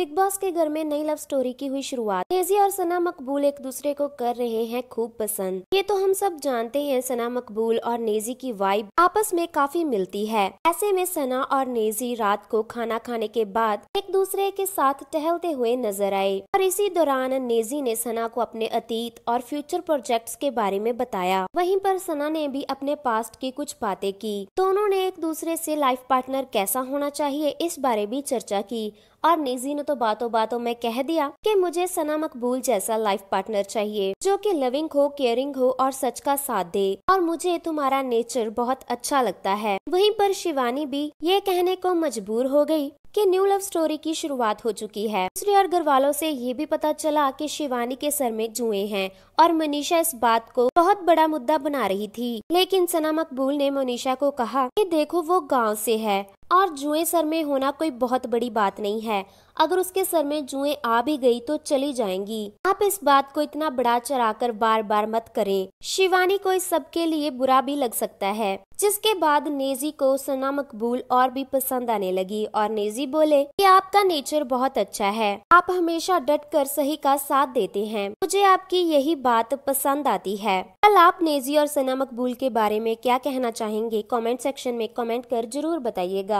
Big boss के घर में नई लव स्टोरी की हुई शुरुआत। नेजी और सना मकबूल एक दूसरे को कर रहे हैं खूब पसंद। ये तो हम सब जानते हैं सना मकबूल और नेजी की वाइब आपस में काफ़ी मिलती है। ऐसे में सना और नेजी रात को खाना खाने के बाद एक दूसरे के साथ टहलते हुए नज़र आए। और इसी दौरान नेजी ने सना को अपने अतीत और फ्यूचर प्रोजेक्ट्स के बारे में बताया। वहीं पर सना ने भी अपने पास्ट की कुछ बातें की। दोनों ने एक दूसरे से लाइफ पार्टनर कैसा होना चाहिए इस बारे भी चर्चा की। और नेजी ने तो बातों बातों में कह दिया कि मुझे सना मकबूल जैसा लाइफ पार्टनर चाहिए, जो कि लविंग हो केयरिंग हो और सच का साथ दे। और मुझे तुम्हारा नेचर बहुत अच्छा लगता है। वहीं पर शिवानी भी ये कहने को मजबूर हो गई कि न्यू लव स्टोरी की शुरुआत हो चुकी है। दूसरी और घर वालों से ये भी पता चला कि शिवानी के सर में जुए हैं और मनीषा इस बात को बहुत बड़ा मुद्दा बना रही थी। लेकिन सना मकबूल ने मनीषा को कहा कि देखो वो गाँव से है और जुए सर में होना कोई बहुत बड़ी बात नहीं है। अगर उसके सर में जुए आ भी गई तो चली जाएँगी। आप इस बात को इतना बड़ा चढ़ाकर बार बार मत करें। शिवानी को इस सब के लिए बुरा भी लग सकता है, जिसके बाद नेजी को सना मकबूल और भी पसंद आने लगी और नेजी बोले कि आपका नेचर बहुत अच्छा है। आप हमेशा डट कर सही का साथ देते हैं। मुझे आपकी यही बात पसंद आती है। कल आप नेजी और सना मकबूल के बारे में क्या कहना चाहेंगे? कमेंट सेक्शन में कमेंट कर ज़रूर बताइएगा।